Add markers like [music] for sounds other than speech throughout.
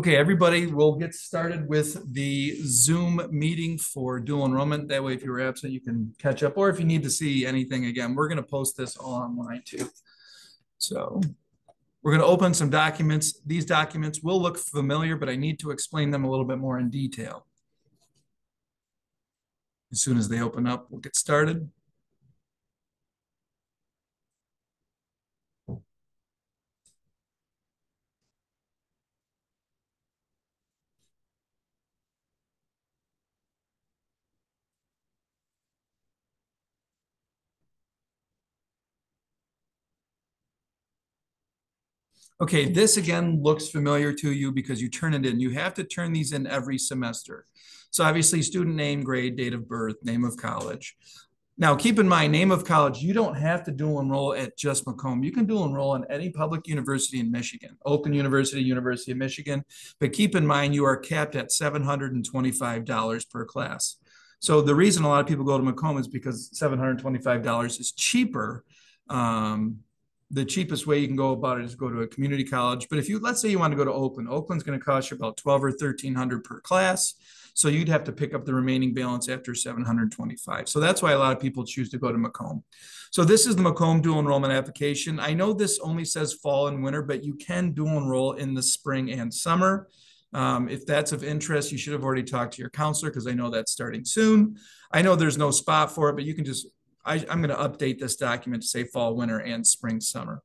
Okay, everybody, we'll get started with the Zoom meeting for dual enrollment. That way, if you were absent, you can catch up, or if you need to see anything again, we're going to post this all online too. So we're going to open some documents. These documents will look familiar, but I need to explain them a little bit more in detail. As soon as they open up, we'll get started. Okay, this again looks familiar to you because you turn it in. You have to turn these in every semester. So obviously student name, grade, date of birth, name of college. Now keep in mind, name of college, you don't have to dual enroll at just Macomb. You can dual enroll in any public university in Michigan, Oakland University, University of Michigan. But keep in mind, you are capped at $725 per class. So the reason a lot of people go to Macomb is because $725 is cheaper um, the cheapest way you can go about it is go to a community college. But if you let's say you want to go to Oakland, Oakland's going to cost you about twelve or thirteen hundred per class. So you'd have to pick up the remaining balance after 725. So that's why a lot of people choose to go to Macomb. So this is the Macomb dual enrollment application. I know this only says fall and winter, but you can dual enroll in the spring and summer. Um, if that's of interest, you should have already talked to your counselor because I know that's starting soon. I know there's no spot for it, but you can just I, am going to update this document to say fall, winter, and spring, summer.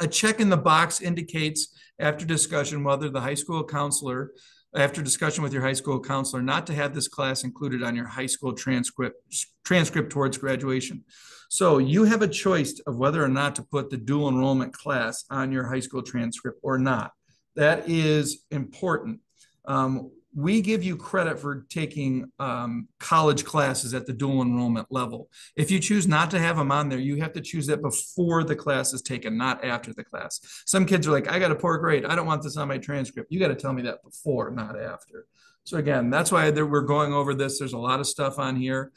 A check in the box indicates after discussion whether the high school counselor, after discussion with your high school counselor, not to have this class included on your high school transcript, transcript towards graduation. So you have a choice of whether or not to put the dual enrollment class on your high school transcript or not. That is important. Um, we give you credit for taking um, college classes at the dual enrollment level. If you choose not to have them on there, you have to choose that before the class is taken, not after the class. Some kids are like, I got a poor grade. I don't want this on my transcript. You got to tell me that before, not after. So again, that's why we're going over this. There's a lot of stuff on here.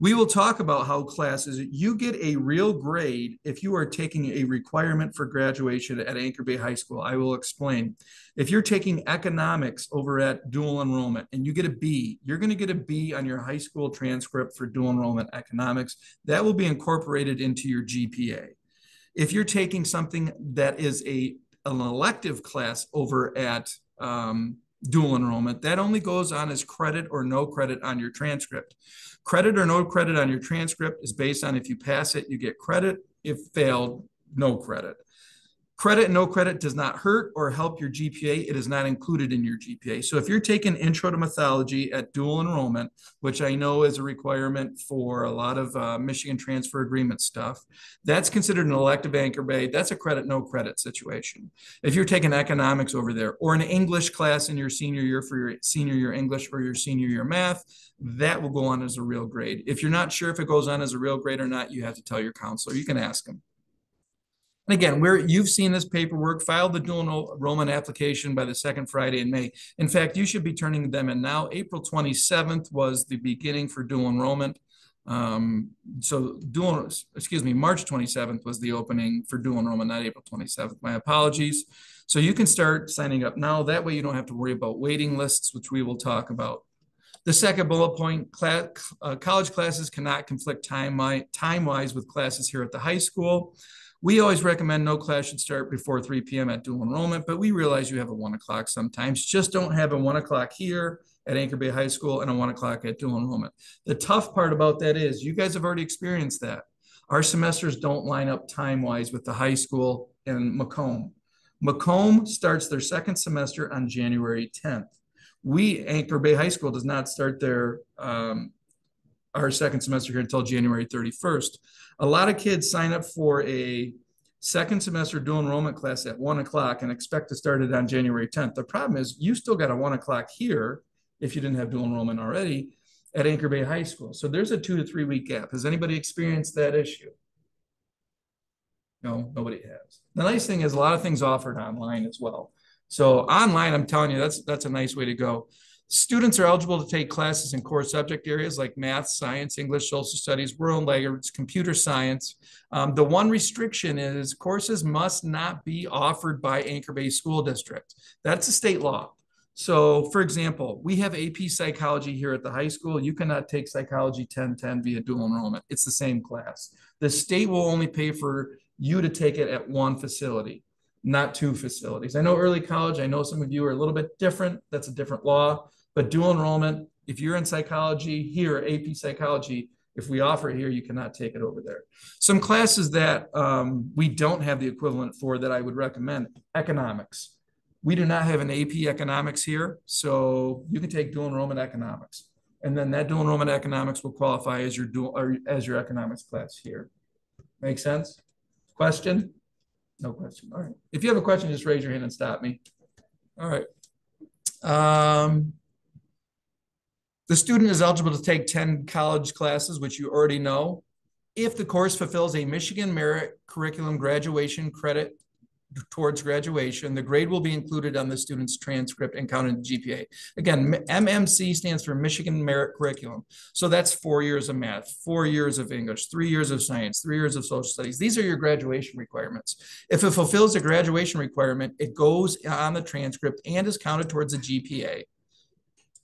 We will talk about how classes, you get a real grade if you are taking a requirement for graduation at Anchor Bay High School. I will explain. If you're taking economics over at dual enrollment and you get a B, you're going to get a B on your high school transcript for dual enrollment economics. That will be incorporated into your GPA. If you're taking something that is a an elective class over at um, dual enrollment, that only goes on as credit or no credit on your transcript. Credit or no credit on your transcript is based on if you pass it, you get credit. If failed, no credit. Credit and no credit does not hurt or help your GPA. It is not included in your GPA. So if you're taking intro to mythology at dual enrollment, which I know is a requirement for a lot of uh, Michigan transfer agreement stuff, that's considered an elective anchor bay. That's a credit, no credit situation. If you're taking economics over there or an English class in your senior year for your senior year English or your senior year math, that will go on as a real grade. If you're not sure if it goes on as a real grade or not, you have to tell your counselor. You can ask them. And again, where you've seen this paperwork, filed the dual enrollment application by the second Friday in May. In fact, you should be turning them in now. April 27th was the beginning for dual enrollment. Um, so dual, excuse me, March 27th was the opening for dual enrollment, not April 27th. My apologies. So you can start signing up now. That way you don't have to worry about waiting lists, which we will talk about. The second bullet point, class, uh, college classes cannot conflict time-wise time with classes here at the high school. We always recommend no class should start before 3 p.m. at dual enrollment, but we realize you have a one o'clock sometimes. Just don't have a one o'clock here at Anchor Bay High School and a one o'clock at dual enrollment. The tough part about that is you guys have already experienced that. Our semesters don't line up time wise with the high school and Macomb. Macomb starts their second semester on January 10th. We, Anchor Bay High School, does not start their um, our second semester here until January 31st. A lot of kids sign up for a second semester dual enrollment class at one o'clock and expect to start it on January 10th. The problem is you still got a one o'clock here if you didn't have dual enrollment already at Anchor Bay High School. So there's a two to three week gap. Has anybody experienced that issue? No, nobody has. The nice thing is a lot of things offered online as well. So online, I'm telling you, that's that's a nice way to go. Students are eligible to take classes in core subject areas like math, science, English, social studies, world language, computer science. Um, the one restriction is courses must not be offered by Anchor Bay School District. That's a state law. So, for example, we have AP psychology here at the high school. You cannot take psychology 1010 via dual enrollment. It's the same class. The state will only pay for you to take it at one facility, not two facilities. I know early college, I know some of you are a little bit different. That's a different law. But dual enrollment, if you're in psychology here, AP psychology, if we offer it here, you cannot take it over there. Some classes that um, we don't have the equivalent for that I would recommend, economics. We do not have an AP economics here, so you can take dual enrollment economics. And then that dual enrollment economics will qualify as your dual or as your economics class here. Make sense? Question? No question. All right. If you have a question, just raise your hand and stop me. All right. Um, the student is eligible to take 10 college classes, which you already know, if the course fulfills a Michigan Merit Curriculum graduation credit towards graduation, the grade will be included on the student's transcript and counted GPA. Again, MMC stands for Michigan Merit Curriculum. So that's four years of math, four years of English, three years of science, three years of social studies. These are your graduation requirements. If it fulfills a graduation requirement, it goes on the transcript and is counted towards the GPA.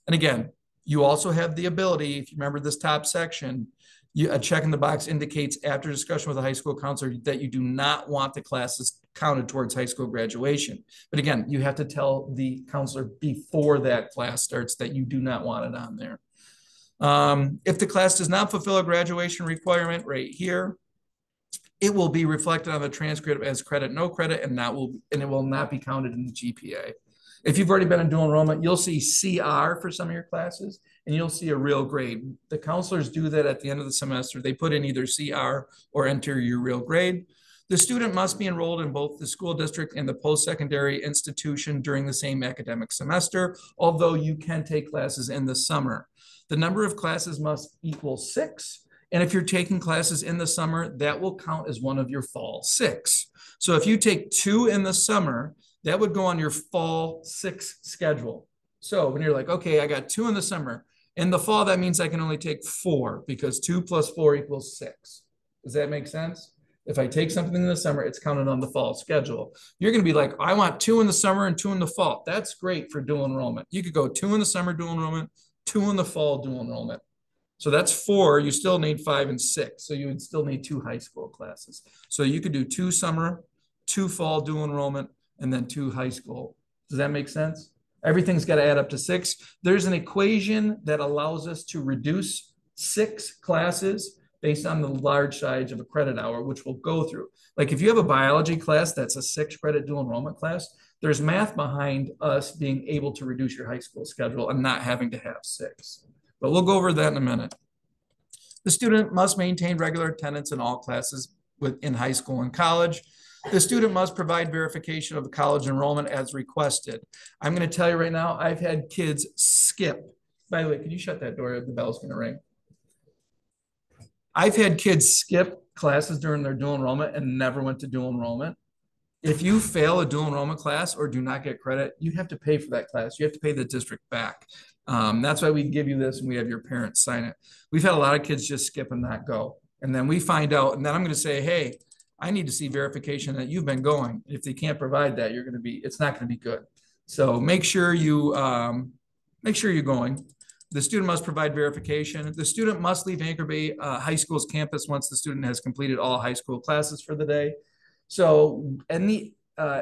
And again, you also have the ability, if you remember this top section, you, a check in the box indicates after discussion with a high school counselor that you do not want the classes counted towards high school graduation. But again, you have to tell the counselor before that class starts that you do not want it on there. Um, if the class does not fulfill a graduation requirement right here, it will be reflected on the transcript as credit, no credit, and that will and it will not be counted in the GPA. If you've already been in dual enrollment, you'll see CR for some of your classes and you'll see a real grade. The counselors do that at the end of the semester. They put in either CR or enter your real grade. The student must be enrolled in both the school district and the post-secondary institution during the same academic semester, although you can take classes in the summer. The number of classes must equal six. And if you're taking classes in the summer, that will count as one of your fall six. So if you take two in the summer, that would go on your fall six schedule. So when you're like, okay, I got two in the summer. In the fall, that means I can only take four because two plus four equals six. Does that make sense? If I take something in the summer, it's counted on the fall schedule. You're going to be like, I want two in the summer and two in the fall. That's great for dual enrollment. You could go two in the summer dual enrollment, two in the fall dual enrollment. So that's four. You still need five and six. So you would still need two high school classes. So you could do two summer, two fall dual enrollment, and then two high school. Does that make sense? Everything's got to add up to six. There's an equation that allows us to reduce six classes based on the large size of a credit hour, which we'll go through. Like if you have a biology class that's a six credit dual enrollment class, there's math behind us being able to reduce your high school schedule and not having to have six. But we'll go over that in a minute. The student must maintain regular attendance in all classes within high school and college. The student must provide verification of the college enrollment as requested. I'm going to tell you right now, I've had kids skip. By the way, can you shut that door? The bell's going to ring. I've had kids skip classes during their dual enrollment and never went to dual enrollment. If you fail a dual enrollment class or do not get credit, you have to pay for that class. You have to pay the district back. Um, that's why we give you this and we have your parents sign it. We've had a lot of kids just skip and not go. And then we find out, and then I'm going to say, hey, I need to see verification that you've been going. If they can't provide that, you're going to be, it's not going to be good. So make sure you, um, make sure you're going. The student must provide verification. The student must leave Anchor Bay uh, High School's campus once the student has completed all high school classes for the day. So, and the, uh,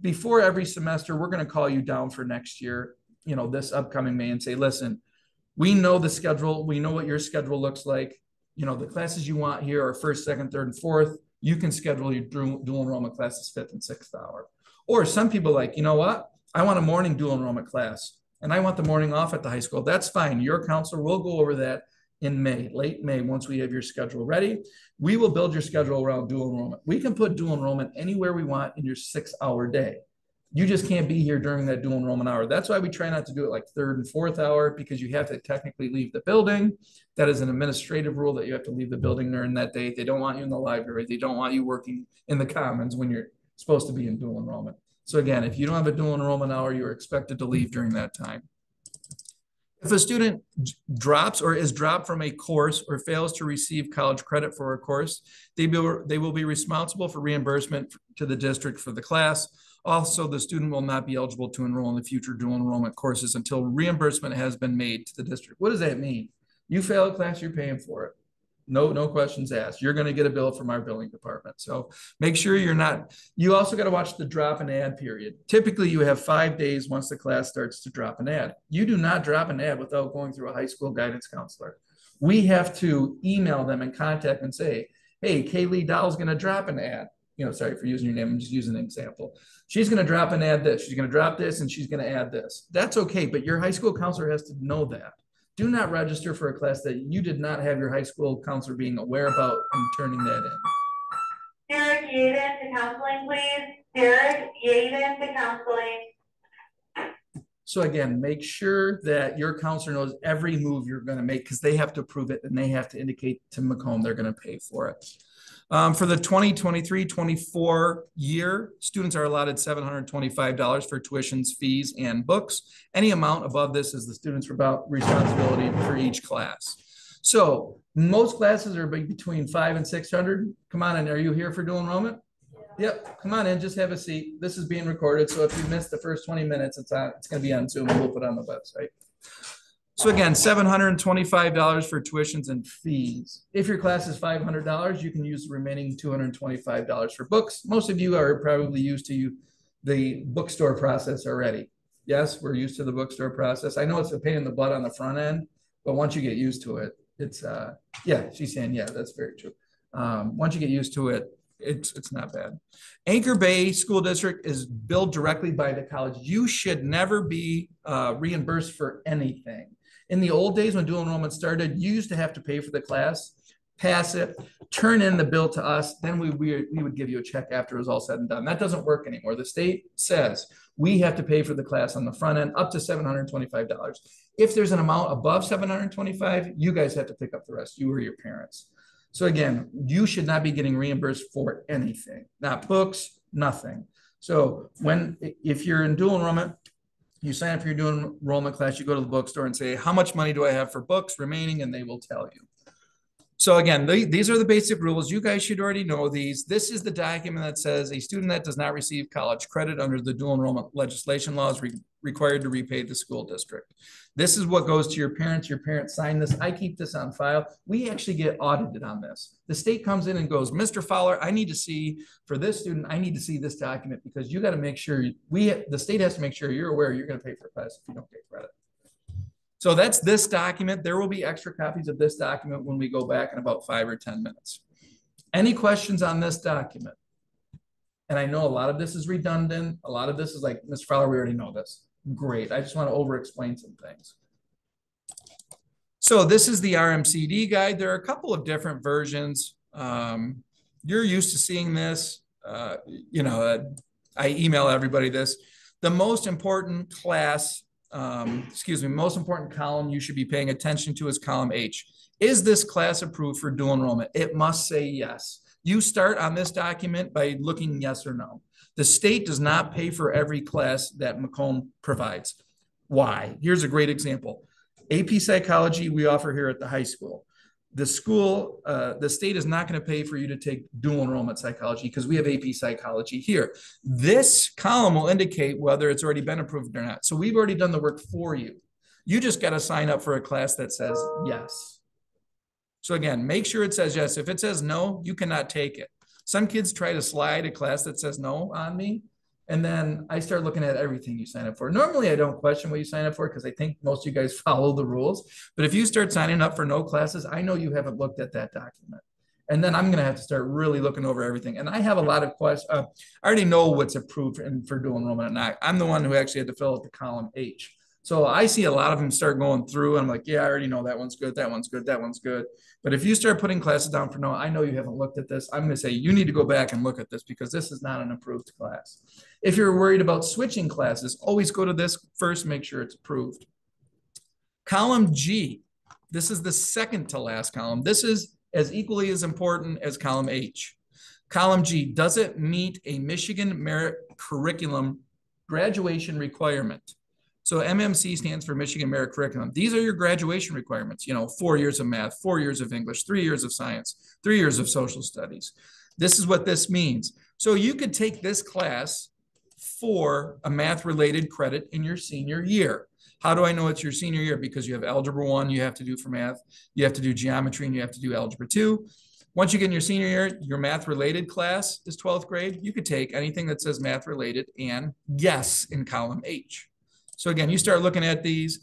before every semester, we're going to call you down for next year, you know, this upcoming May and say, listen, we know the schedule. We know what your schedule looks like. You know, the classes you want here are first, second, third, and fourth you can schedule your dual enrollment classes fifth and sixth hour. Or some people like, you know what? I want a morning dual enrollment class and I want the morning off at the high school. That's fine. Your counselor will go over that in May, late May, once we have your schedule ready. We will build your schedule around dual enrollment. We can put dual enrollment anywhere we want in your six hour day. You just can't be here during that dual enrollment hour. That's why we try not to do it like third and fourth hour because you have to technically leave the building. That is an administrative rule that you have to leave the building during that day. They don't want you in the library. They don't want you working in the commons when you're supposed to be in dual enrollment. So again, if you don't have a dual enrollment hour, you're expected to leave during that time. If a student drops or is dropped from a course or fails to receive college credit for a course, they, be, they will be responsible for reimbursement to the district for the class. Also, the student will not be eligible to enroll in the future dual enrollment courses until reimbursement has been made to the district. What does that mean? You fail a class, you're paying for it. No, no questions asked. You're going to get a bill from our billing department. So make sure you're not. You also got to watch the drop and add period. Typically, you have five days once the class starts to drop an add. You do not drop an add without going through a high school guidance counselor. We have to email them and contact and say, "Hey, Kaylee Doll's going to drop an add." You know, sorry for using your name. I'm just using an example. She's going to drop and add this. She's going to drop this, and she's going to add this. That's okay, but your high school counselor has to know that do not register for a class that you did not have your high school counselor being aware about and turning that in. Derek Yaden to counseling, please. Derek Yaden to counseling. So again, make sure that your counselor knows every move you're going to make because they have to approve it and they have to indicate to Macomb they're going to pay for it. Um, for the 2023-24 year, students are allotted $725 for tuitions, fees, and books. Any amount above this is the student's responsibility for each class. So most classes are between five and 600. Come on in, are you here for dual enrollment? Yep, come on in, just have a seat. This is being recorded, so if you missed the first 20 minutes, it's on, it's gonna be on Zoom we'll put it on the website. So again, $725 for tuitions and fees. If your class is $500, you can use the remaining $225 for books. Most of you are probably used to you, the bookstore process already. Yes, we're used to the bookstore process. I know it's a pain in the butt on the front end, but once you get used to it, it's, uh, yeah, she's saying, yeah, that's very true. Um, once you get used to it, it's it's not bad. Anchor Bay School District is billed directly by the college. You should never be uh, reimbursed for anything. In the old days when dual enrollment started, you used to have to pay for the class, pass it, turn in the bill to us, then we, we, we would give you a check after it was all said and done. That doesn't work anymore. The state says we have to pay for the class on the front end up to $725. If there's an amount above 725, you guys have to pick up the rest, you or your parents. So again, you should not be getting reimbursed for anything, not books, nothing. So when if you're in dual enrollment, you sign up for your new enrollment class, you go to the bookstore and say, how much money do I have for books remaining? And they will tell you. So again, these are the basic rules. You guys should already know these. This is the document that says a student that does not receive college credit under the dual enrollment legislation laws re required to repay the school district. This is what goes to your parents. Your parents sign this. I keep this on file. We actually get audited on this. The state comes in and goes, Mr. Fowler, I need to see for this student, I need to see this document because you got to make sure we, the state has to make sure you're aware you're going to pay for class if you don't get credit. So that's this document. There will be extra copies of this document when we go back in about five or 10 minutes. Any questions on this document? And I know a lot of this is redundant. A lot of this is like, Mr. Fowler, we already know this great. I just want to over explain some things. So this is the RMCD guide. There are a couple of different versions. Um, you're used to seeing this. Uh, you know, uh, I email everybody this. The most important class, um, excuse me, most important column you should be paying attention to is column H. Is this class approved for dual enrollment? It must say yes. You start on this document by looking yes or no. The state does not pay for every class that Macomb provides. Why? Here's a great example. AP psychology we offer here at the high school. The school, uh, the state is not going to pay for you to take dual enrollment psychology because we have AP psychology here. This column will indicate whether it's already been approved or not. So we've already done the work for you. You just got to sign up for a class that says yes. So again, make sure it says yes. If it says no, you cannot take it. Some kids try to slide a class that says no on me. And then I start looking at everything you sign up for. Normally, I don't question what you sign up for because I think most of you guys [laughs] follow the rules. But if you start signing up for no classes, I know you haven't looked at that document. And then I'm going to have to start really looking over everything. And I have a lot of questions. Uh, I already know what's approved for, for dual enrollment not. I'm the one who actually had to fill out the column H. So I see a lot of them start going through. And I'm like, yeah, I already know that one's good. That one's good. That one's good. But if you start putting classes down for no, I know you haven't looked at this. I'm going to say you need to go back and look at this because this is not an approved class. If you're worried about switching classes, always go to this first, make sure it's approved. Column G, this is the second to last column. This is as equally as important as column H. Column G, does it meet a Michigan merit curriculum graduation requirement? So MMC stands for Michigan Merit Curriculum. These are your graduation requirements, you know, four years of math, four years of English, three years of science, three years of social studies. This is what this means. So you could take this class for a math related credit in your senior year. How do I know it's your senior year? Because you have algebra one, you have to do for math, you have to do geometry, and you have to do algebra two. Once you get in your senior year, your math related class is 12th grade. You could take anything that says math related and yes in column H. So again, you start looking at these.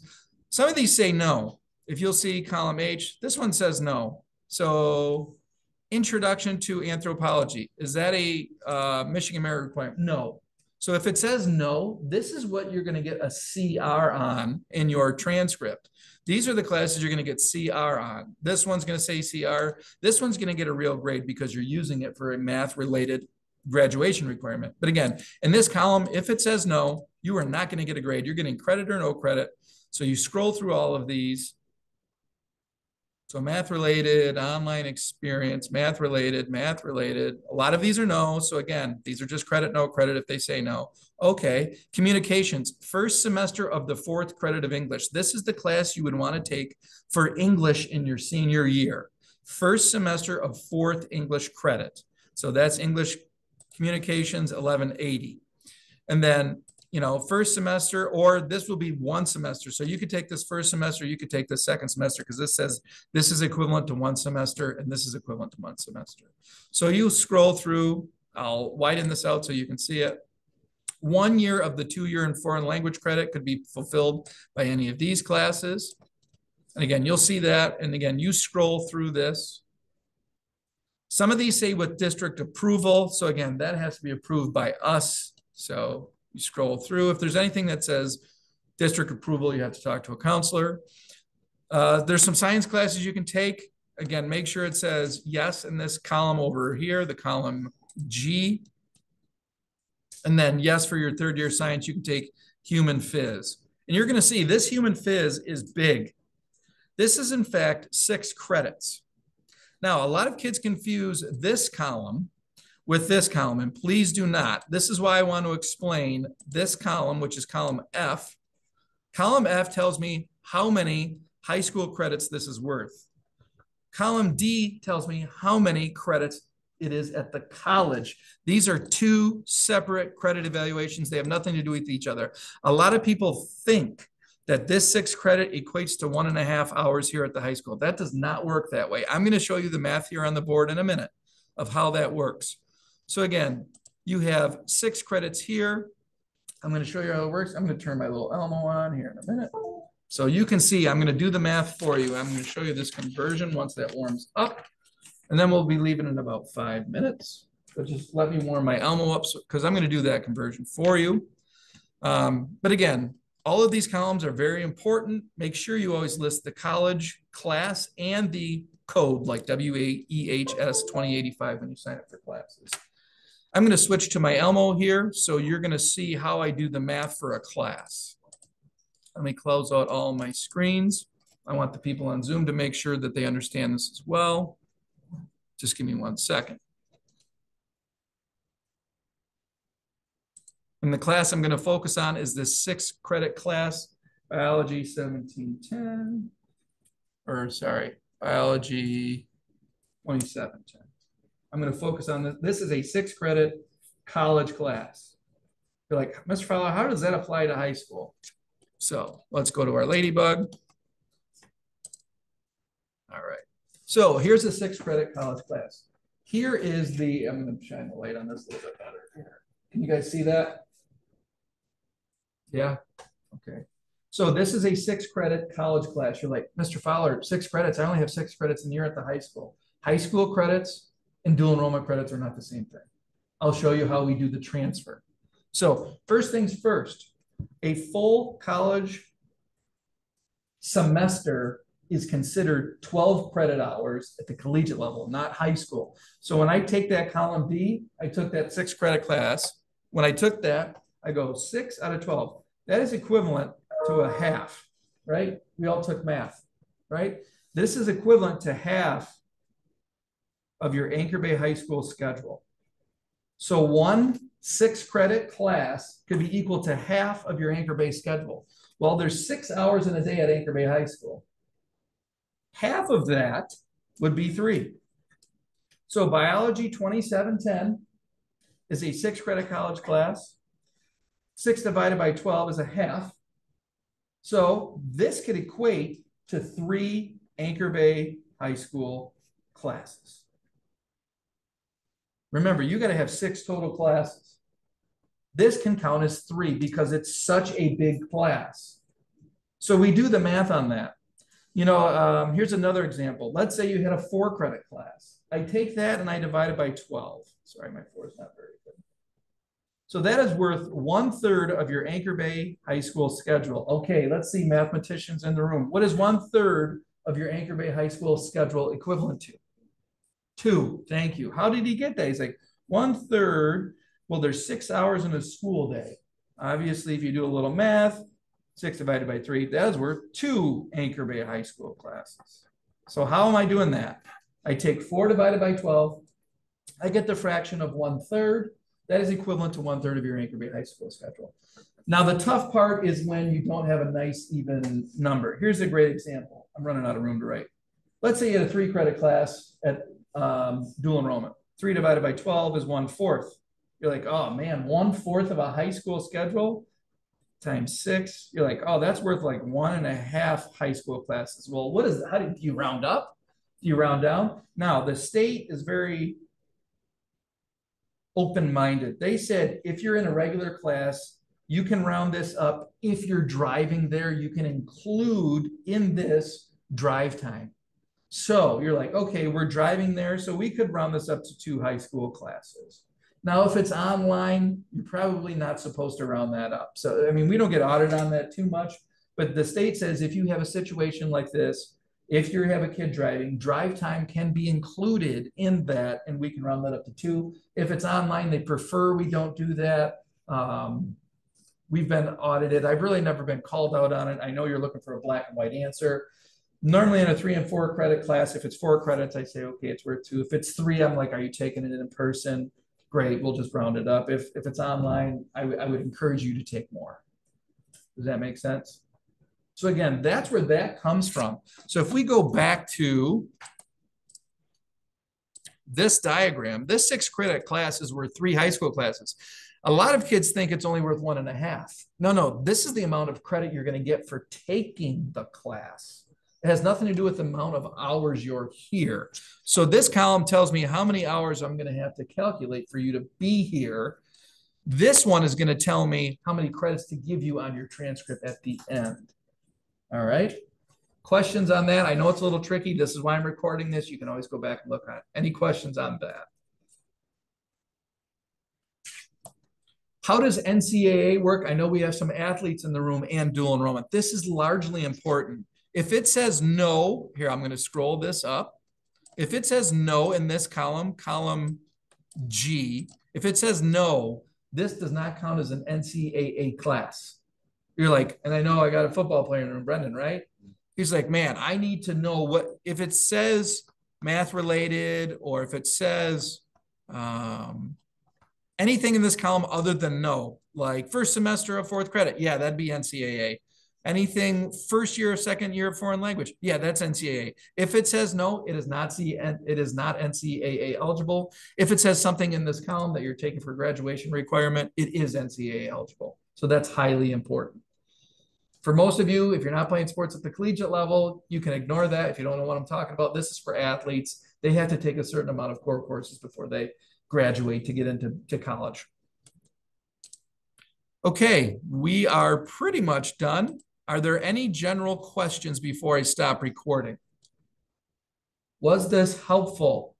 Some of these say no. If you'll see column H, this one says no. So introduction to anthropology, is that a uh, Michigan merit requirement? No. So if it says no, this is what you're going to get a CR on in your transcript. These are the classes you're going to get CR on. This one's going to say CR. This one's going to get a real grade because you're using it for a math related graduation requirement. But again, in this column, if it says no, you are not going to get a grade. You're getting credit or no credit. So you scroll through all of these so math related, online experience, math related, math related. A lot of these are no. So again, these are just credit, no credit if they say no. Okay, communications, first semester of the fourth credit of English. This is the class you would want to take for English in your senior year. First semester of fourth English credit. So that's English communications 1180. And then you know, first semester, or this will be one semester. So you could take this first semester, you could take the second semester, because this says this is equivalent to one semester and this is equivalent to one semester. So you scroll through, I'll widen this out so you can see it. One year of the two-year and foreign language credit could be fulfilled by any of these classes. And again, you'll see that. And again, you scroll through this. Some of these say with district approval. So again, that has to be approved by us. So you scroll through. If there's anything that says district approval, you have to talk to a counselor. Uh, there's some science classes you can take. Again, make sure it says yes in this column over here, the column G. And then yes, for your third year science, you can take human phys. And you're going to see this human phys is big. This is in fact six credits. Now, a lot of kids confuse this column with this column, and please do not. This is why I want to explain this column, which is column F. Column F tells me how many high school credits this is worth. Column D tells me how many credits it is at the college. These are two separate credit evaluations. They have nothing to do with each other. A lot of people think that this six credit equates to one and a half hours here at the high school. That does not work that way. I'm going to show you the math here on the board in a minute of how that works. So again, you have six credits here. I'm going to show you how it works. I'm going to turn my little Elmo on here in a minute. So you can see, I'm going to do the math for you. I'm going to show you this conversion once that warms up. And then we'll be leaving in about five minutes. So just let me warm my Elmo up because so, I'm going to do that conversion for you. Um, but again, all of these columns are very important. Make sure you always list the college, class, and the code like WAEHS 2085 when you sign up for classes. I'm going to switch to my Elmo here. So you're going to see how I do the math for a class. Let me close out all my screens. I want the people on Zoom to make sure that they understand this as well. Just give me one second. And the class I'm going to focus on is this six credit class, Biology 1710, or sorry, Biology 2710. I'm going to focus on this. This is a six credit college class. You're like, Mr. Fowler, how does that apply to high school? So let's go to our ladybug. All right. So here's a six credit college class. Here is the, I'm going to shine the light on this a little bit better. Can you guys see that? Yeah. Okay. So this is a six credit college class. You're like, Mr. Fowler, six credits. I only have six credits in the year at the high school. High school credits and dual enrollment credits are not the same thing. I'll show you how we do the transfer. So first things first, a full college semester is considered 12 credit hours at the collegiate level, not high school. So when I take that column B, I took that six credit class. When I took that, I go six out of 12. That is equivalent to a half, right? We all took math, right? This is equivalent to half of your Anchor Bay High School schedule. So one six credit class could be equal to half of your Anchor Bay schedule. Well, there's six hours in a day at Anchor Bay High School. Half of that would be three. So biology 2710 is a six credit college class. Six divided by 12 is a half. So this could equate to three Anchor Bay High School classes. Remember, you got to have six total classes. This can count as three because it's such a big class. So we do the math on that. You know, um, here's another example. Let's say you had a four credit class. I take that and I divide it by 12. Sorry, my four is not very good. So that is worth one third of your Anchor Bay High School schedule. Okay, let's see mathematicians in the room. What is one third of your Anchor Bay High School schedule equivalent to? Two. Thank you. How did he get that? He's like, one third. Well, there's six hours in a school day. Obviously, if you do a little math, six divided by three, that is worth two Anchor Bay High School classes. So how am I doing that? I take four divided by 12. I get the fraction of one third. That is equivalent to one third of your Anchor Bay High School schedule. Now, the tough part is when you don't have a nice even number. Here's a great example. I'm running out of room to write. Let's say you had a three credit class at um, dual enrollment. Three divided by 12 is one fourth. You're like, oh man, one fourth of a high school schedule times six. You're like, oh, that's worth like one and a half high school classes. Well, what is how do you round up? Do you round down? Now, the state is very open minded. They said if you're in a regular class, you can round this up. If you're driving there, you can include in this drive time. So you're like, okay, we're driving there. So we could round this up to two high school classes. Now, if it's online, you're probably not supposed to round that up. So, I mean, we don't get audited on that too much, but the state says if you have a situation like this, if you have a kid driving, drive time can be included in that, and we can round that up to two. If it's online, they prefer we don't do that. Um, we've been audited. I've really never been called out on it. I know you're looking for a black and white answer. Normally in a three and four credit class, if it's four credits, I say, okay, it's worth two. If it's three, I'm like, are you taking it in person? Great, we'll just round it up. If, if it's online, I, I would encourage you to take more. Does that make sense? So again, that's where that comes from. So if we go back to this diagram, this six credit class is worth three high school classes. A lot of kids think it's only worth one and a half. No, no, this is the amount of credit you're going to get for taking the class. It has nothing to do with the amount of hours you're here. So this column tells me how many hours I'm going to have to calculate for you to be here. This one is going to tell me how many credits to give you on your transcript at the end. All right. Questions on that? I know it's a little tricky. This is why I'm recording this. You can always go back and look at it. Any questions on that? How does NCAA work? I know we have some athletes in the room and dual enrollment. This is largely important. If it says no, here, I'm going to scroll this up. If it says no in this column, column G, if it says no, this does not count as an NCAA class. You're like, and I know I got a football player in Brendan, right? He's like, man, I need to know what, if it says math related or if it says um, anything in this column other than no, like first semester of fourth credit, yeah, that'd be NCAA. Anything first year or second year of foreign language, yeah, that's NCAA. If it says no, it is not C, it is not NCAA eligible. If it says something in this column that you're taking for graduation requirement, it is NCAA eligible. So that's highly important. For most of you, if you're not playing sports at the collegiate level, you can ignore that. If you don't know what I'm talking about, this is for athletes. They have to take a certain amount of core courses before they graduate to get into to college. Okay, we are pretty much done. Are there any general questions before I stop recording? Was this helpful?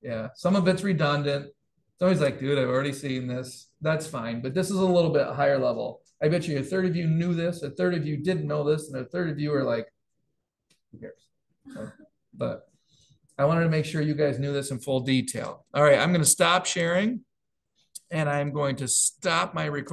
Yeah, some of it's redundant. Somebody's like, dude, I've already seen this. That's fine, but this is a little bit higher level. I bet you a third of you knew this, a third of you didn't know this, and a third of you are like, who cares? [laughs] But I wanted to make sure you guys knew this in full detail. All right, I'm going to stop sharing and I'm going to stop my recording.